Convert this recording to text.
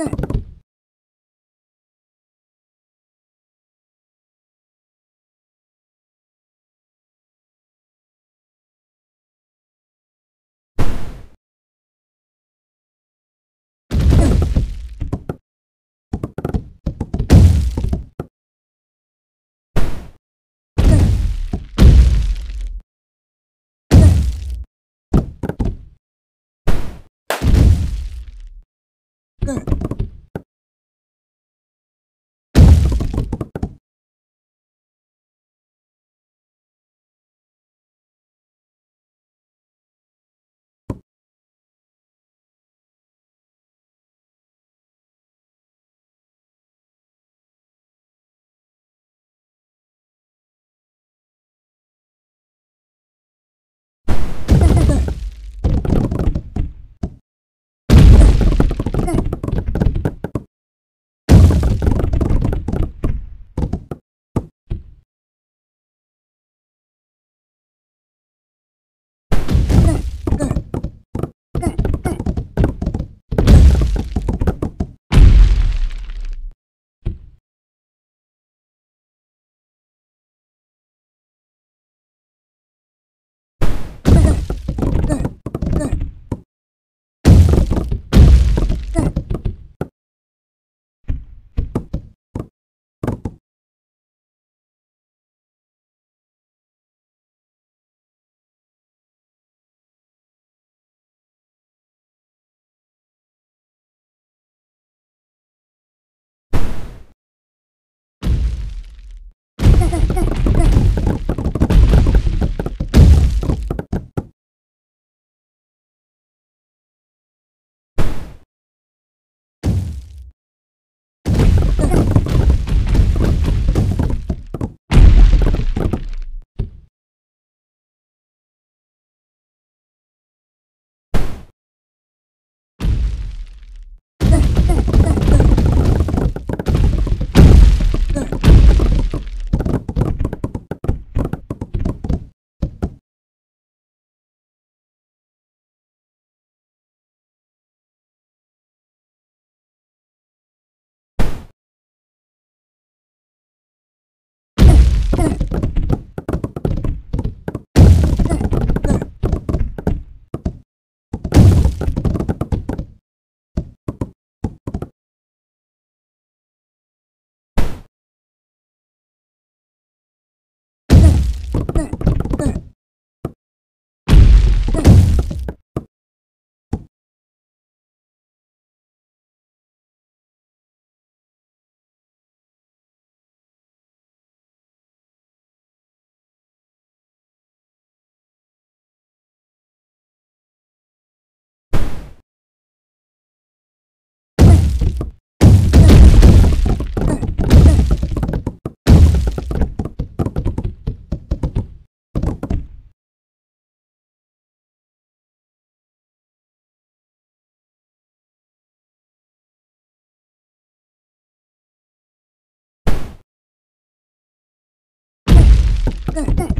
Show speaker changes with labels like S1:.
S1: Look. うんうん